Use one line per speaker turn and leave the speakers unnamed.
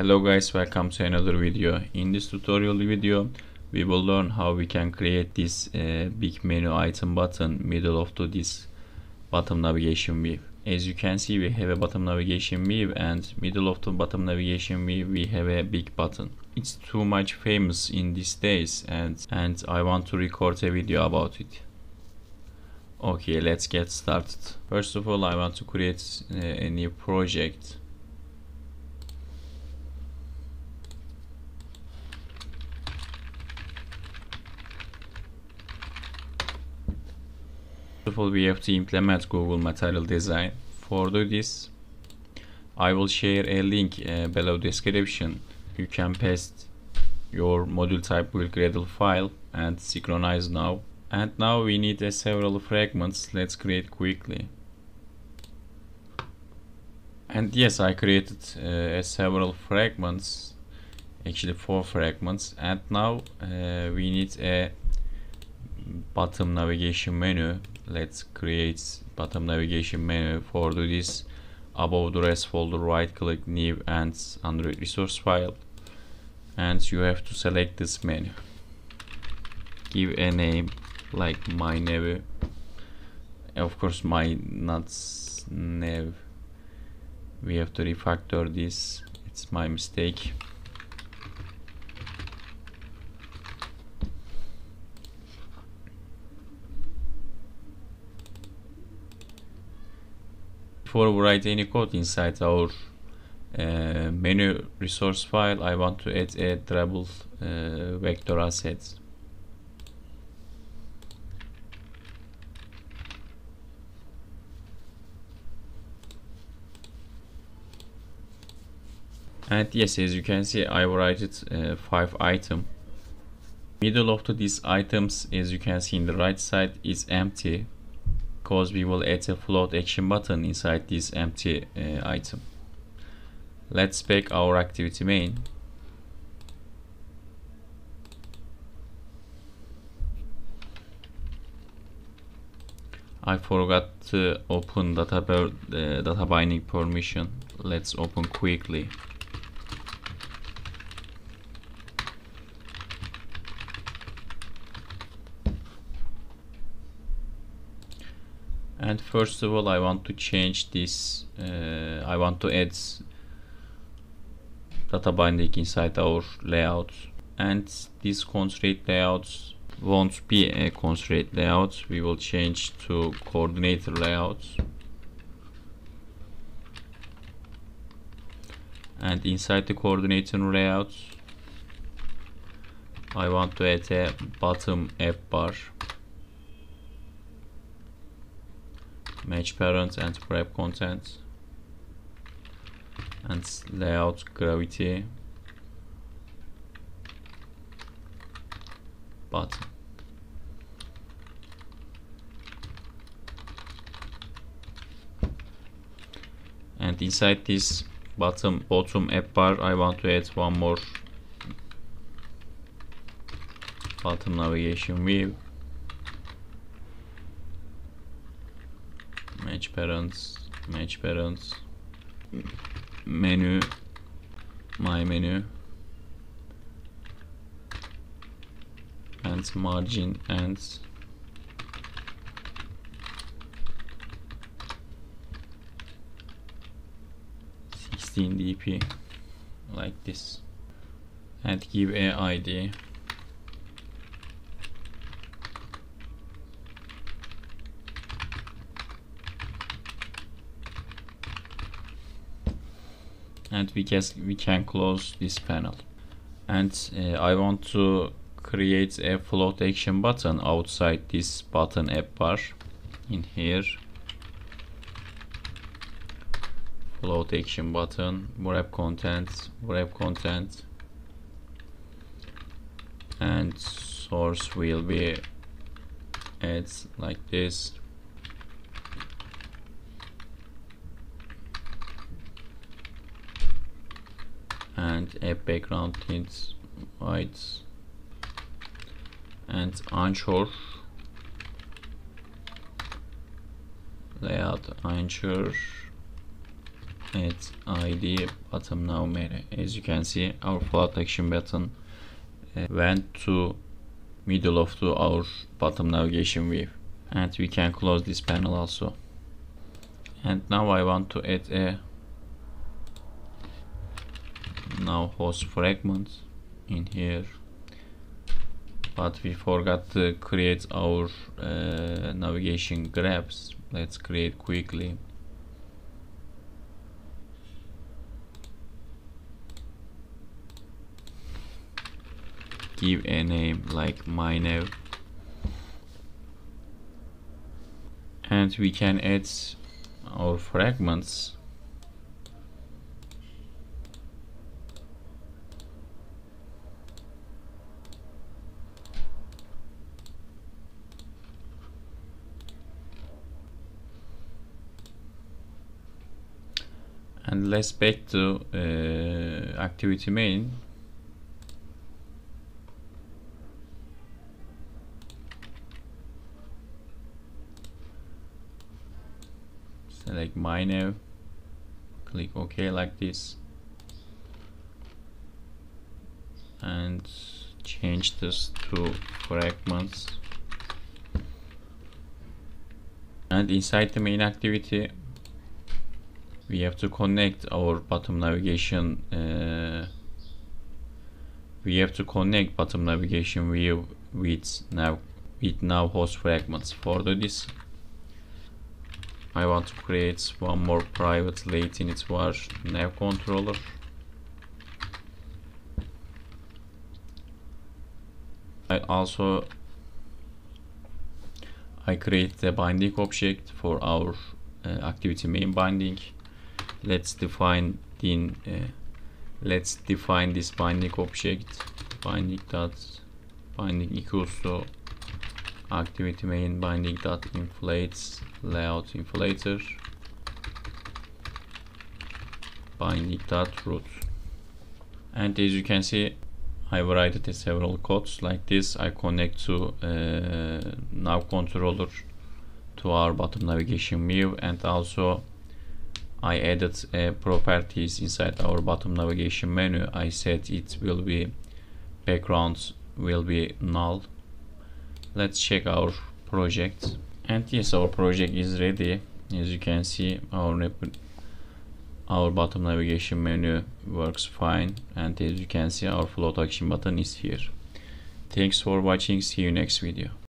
Hello guys, welcome to another video. In this tutorial video, we will learn how we can create this uh, big menu item button middle of to this bottom navigation view. As you can see, we have a bottom navigation view and middle of the bottom navigation view, we have a big button. It's too much famous in these days and, and I want to record a video about it. Okay, let's get started. First of all, I want to create uh, a new project. Of all, we have to implement Google Material Design. For do this, I will share a link uh, below description. You can paste your module type with Gradle file and synchronize now. And now we need uh, several fragments. Let's create quickly. And yes I created uh, several fragments actually four fragments. And now uh, we need a bottom navigation menu let's create bottom navigation menu for do this above the res folder right click new and android resource file. And you have to select this menu. Give a name like my nav of course my not nav we have to refactor this. It's my mistake before write any code inside our uh, menu resource file I want to add a double uh, vector asset and yes as you can see I write it uh, five item. Middle of the, these items as you can see in the right side is empty because we will add a float action button inside this empty uh, item. Let's back our activity main. I forgot to open data, uh, data binding permission. Let's open quickly and first of all I want to change this uh, I want to add data binding inside our layout and this constraint layout won't be a constraint layout we will change to coordinator layout and inside the coordinator layout I want to add a bottom app bar match parent and wrap content and layout gravity bottom. And inside this bottom bottom app bar I want to add one more bottom navigation view parents match parents menu my menu and margin and sixteen dp like this. And give a id and we can we can close this panel. And uh, I want to create a float action button outside this bottom app bar in here. Float action button wrap content wrap content. And source will be add like this and a background tint white and anchor layout anchor at id bottom nav menu as you can see our float action button uh, went to middle of the our bottom navigation view and we can close this panel also. And now I want to add a nav host fragments in here. But we forgot to create our uh, navigation graphs let's create quickly. Give a name like my nav and we can add our fragments and let's back to uh, activity main. Select my nav click ok like this. And change this to fragments. And inside the main activity we have to connect our bottom navigation uh, we have to connect bottom navigation view with now with nav host fragments. For this I want to create one more private late init var nav controller. I also I create the binding object for our uh, activity main binding let's define the uh, let's define this binding object. Binding dot binding equals to activity main binding dot inflates layout inflator binding dot root and as you can see I write several codes like this. I connect to uh, nav controller to our bottom navigation view and also I added uh, properties inside our bottom navigation menu. I said it will be backgrounds will be null. Let's check our project. And yes, our project is ready. As you can see, our our bottom navigation menu works fine. And as you can see, our float action button is here. Thanks for watching. See you next video.